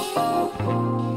Oh, oh, oh.